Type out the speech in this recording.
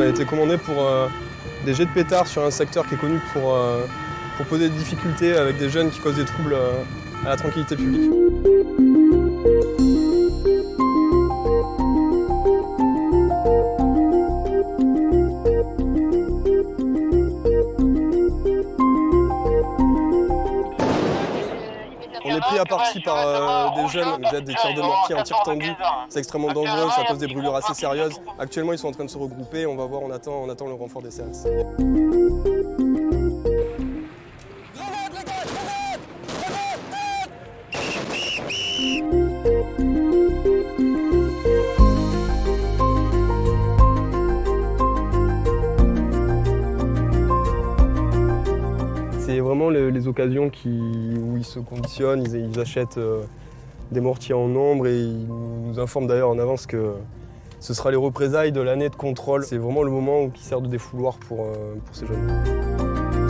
a été commandé pour euh, des jets de pétards sur un secteur qui est connu pour, euh, poser des difficultés avec des jeunes qui causent des troubles euh, à la tranquillité publique. On est pris à partie par euh, des jeunes, ils jettent des tirs de mortier en tir tendu. C'est extrêmement dangereux, ça cause des brûlures assez sérieuses. Actuellement, ils sont en train de se regrouper, on va voir, on attend, on attend le renfort des CRS. C'est vraiment les, occasions où ils se conditionnent, ils, achètent euh, des mortiers en nombre et ils nous informent d'ailleurs en avance que ce sera les représailles de l'année de contrôle. C'est vraiment le moment qui sert de défouloir pour, euh, pour ces jeunes.